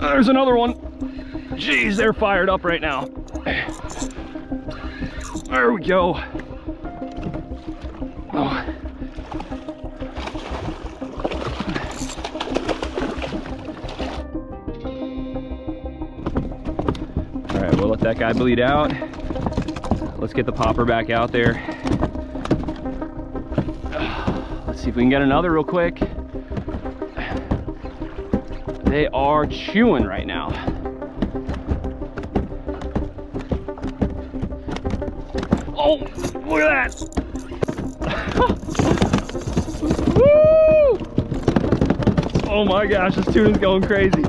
There's another one. Jeez, they're fired up right now. There we go. Oh. All right, we'll let that guy bleed out. Let's get the popper back out there. See if we can get another real quick. They are chewing right now. Oh, look at that. Oh my gosh, this tuna's going crazy.